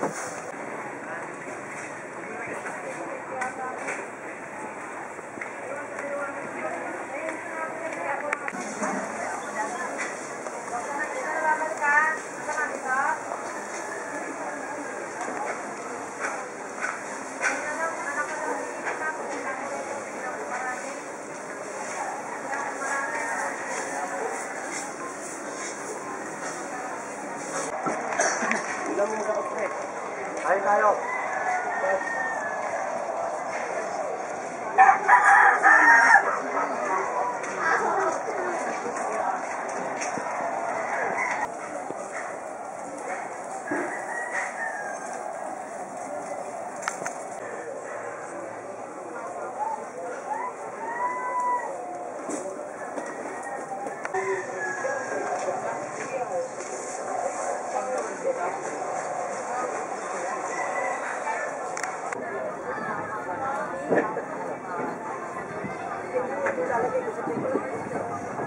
Gracias. 大会を。やった!